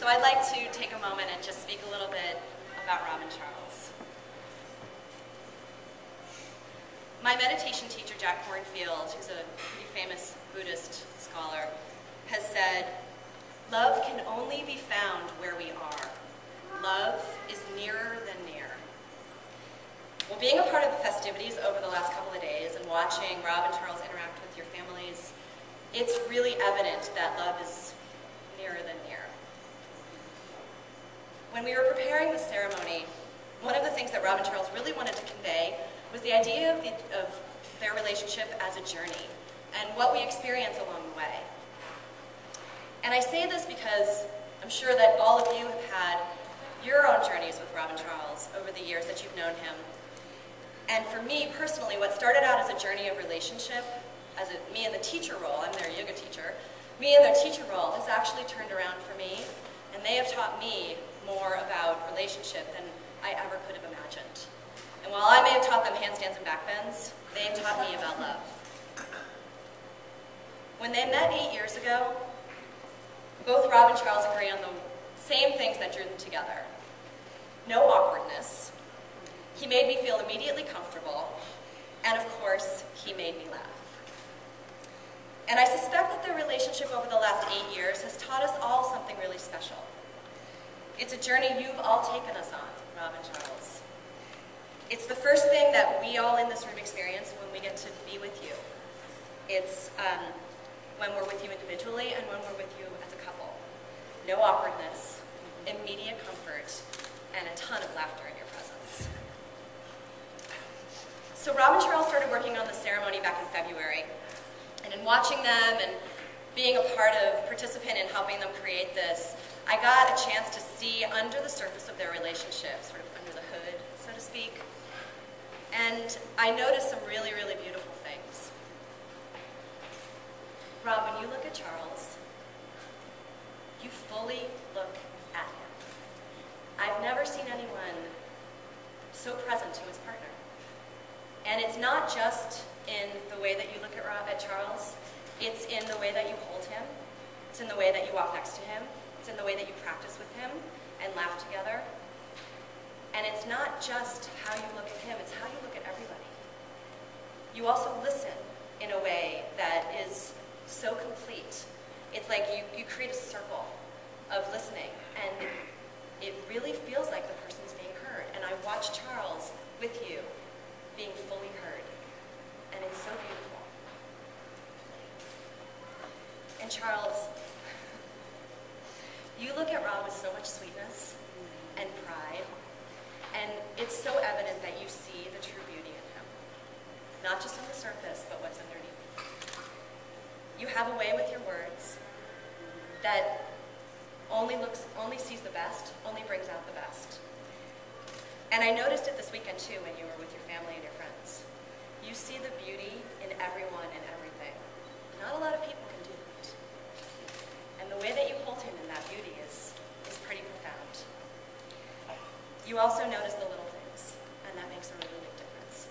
So I'd like to take a moment and just speak a little bit about Rob and Charles. My meditation teacher, Jack Kornfield, who's a pretty famous Buddhist scholar, has said, love can only be found where we are. Love is nearer than near. Well, being a part of the festivities over the last couple of days and watching Rob and Charles interact with your families, it's really evident that love is nearer than near. When we were preparing the ceremony, one of the things that Rob and Charles really wanted to convey was the idea of, the, of their relationship as a journey and what we experience along the way. And I say this because I'm sure that all of you have had your own journeys with Rob and Charles over the years that you've known him. And for me personally, what started out as a journey of relationship, as a, me in the teacher role, I'm their yoga teacher, me in their teacher role has actually turned around for me, and they have taught me more about relationship than I ever could have imagined. And while I may have taught them handstands and backbends, they taught me about love. When they met eight years ago, both Rob and Charles agree on the same things that drew them together. No awkwardness. He made me feel immediately comfortable. And of course, he made me laugh. And I suspect that their relationship over the last eight years has taught us all something really special. It's a journey you've all taken us on, Rob and Charles. It's the first thing that we all in this room experience when we get to be with you. It's um, when we're with you individually and when we're with you as a couple. No awkwardness, immediate comfort, and a ton of laughter in your presence. So Rob and Charles started working on the ceremony back in February. And in watching them and being a part of, participant in helping them create this, I got a chance to see under the surface of their relationship, sort of under the hood, so to speak. And I noticed some really, really beautiful things. Rob, when you look at Charles, you fully look at him. I've never seen anyone so present to his partner. And it's not just in the way that you look at, Rob, at Charles, it's in the way that you hold him, it's in the way that you walk next to him, it's in the way that you practice with him and laugh together. And it's not just how you look at him, it's how you look at everybody. You also listen in a way that is so complete. It's like you, you create a circle of listening, and it really feels like the person's being heard. And I watch Charles with you being fully heard, and it's so beautiful. And Charles, you look at Rob with so much sweetness and pride, and it's so evident that you see the true beauty in him. Not just on the surface, but what's underneath. You have a way with your words that only looks, only sees the best, only brings out the best. And I noticed it this weekend too when you were with your family and your friends. You see the beauty in everyone and everything. Not a lot of people can do that. And the way that you hold him in that beauty is, is pretty profound. You also notice the little things, and that makes a really big difference.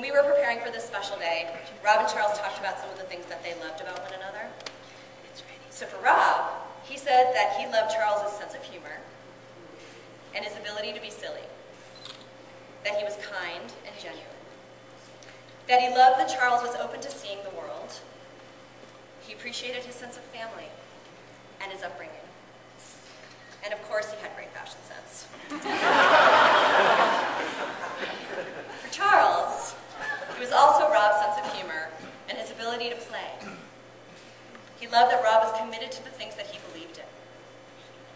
When we were preparing for this special day, Rob and Charles talked about some of the things that they loved about one another. So for Rob, he said that he loved Charles's sense of humor and his ability to be silly, that he was kind and genuine, that he loved that Charles was open to seeing the world, he appreciated his sense of family and his upbringing. And of course, he had great fashion sense. It was also Rob's sense of humor and his ability to play. He loved that Rob was committed to the things that he believed in,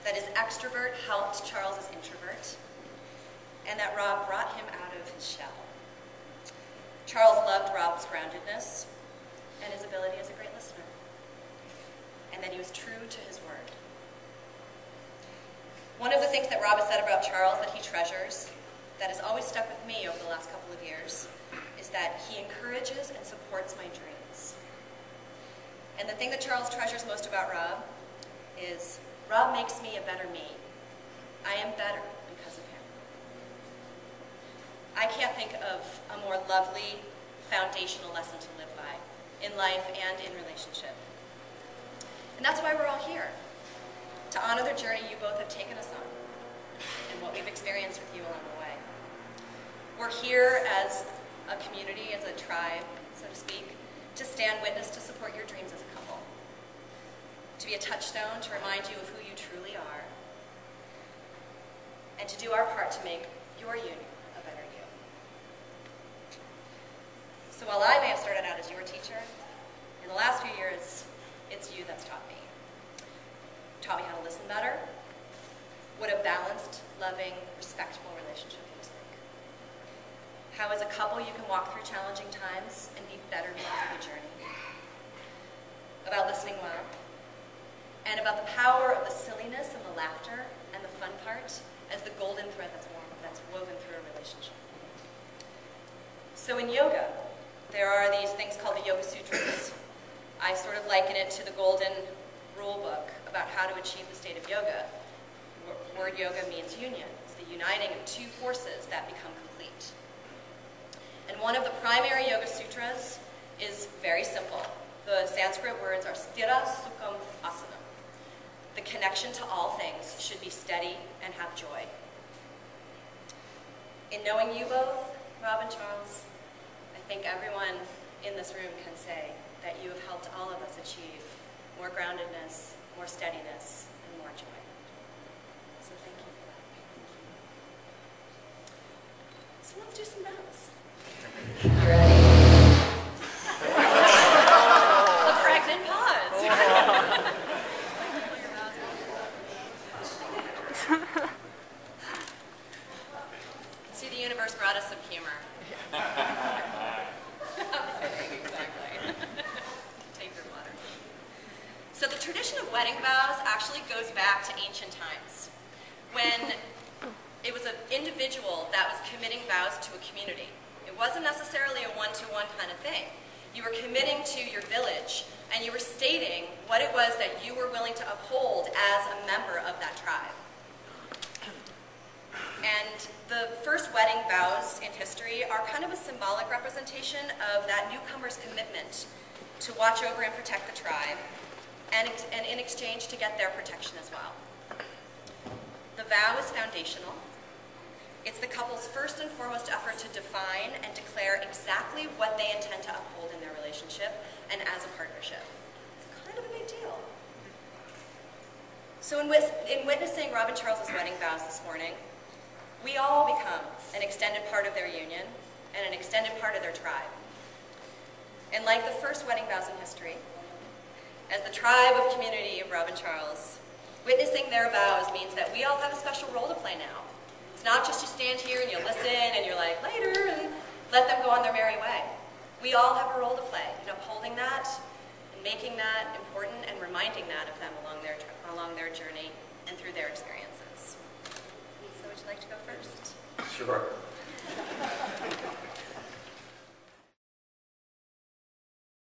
that his extrovert helped Charles's introvert, and that Rob brought him out of his shell. Charles loved Rob's groundedness and his ability as a great listener, and that he was true to his word. One of the things that Rob has said about Charles that he treasures, that has always stuck with me over the last couple of years, is that he encourages and supports my dreams. And the thing that Charles treasures most about Rob is Rob makes me a better me. I am better because of him. I can't think of a more lovely foundational lesson to live by in life and in relationship. And that's why we're all here, to honor the journey you both have taken us on and what we've experienced with you along the way. We're here as a community, as a tribe, so to speak, to stand witness to support your dreams as a couple, to be a touchstone to remind you of who you truly are, and to do our part to make your union a better you. So while I may have started out as your teacher, in the last few years, it's you that's taught me. Taught me how to listen better, what a balanced, loving, respectful relationship looks like. How as a couple you can walk through challenging times and be better because the journey. About listening well, and about the power of the silliness and the laughter and the fun part as the golden thread that's, that's woven through a relationship. So in yoga, there are these things called the Yoga Sutras. I sort of liken it to the golden rule book about how to achieve the state of yoga. Word yoga means union. It's the uniting of two forces that become complete. And one of the primary Yoga Sutras is very simple. The Sanskrit words are sthira sukham asanam. The connection to all things should be steady and have joy. In knowing you both, Rob and Charles, I think everyone in this room can say that you have helped all of us achieve more groundedness, more steadiness, and more joy. So thank you for that. So let's do some vows. You ready? A pregnant pause. See, the universe brought us some humor. exactly. Take your water. So the tradition of wedding vows actually goes back to ancient times, when it was an individual that was committing vows to a community. It wasn't necessarily a one-to-one kind of thing. You were committing to your village, and you were stating what it was that you were willing to uphold as a member of that tribe. And the first wedding vows in history are kind of a symbolic representation of that newcomer's commitment to watch over and protect the tribe, and, and in exchange to get their protection as well. The vow is foundational. It's the couple's first and foremost effort to define and declare exactly what they intend to uphold in their relationship and as a partnership. It's kind of a big deal. So in, in witnessing Rob and Charles's wedding vows this morning, we all become an extended part of their union and an extended part of their tribe. And like the first wedding vows in history, as the tribe of community of Rob and Charles, witnessing their vows means that we all have a special role to play now. It's not just you stand here and you listen and you're like, later, and let them go on their merry way. We all have a role to play in upholding that and making that important and reminding that of them along their, along their journey and through their experiences would you like to go first? Sure.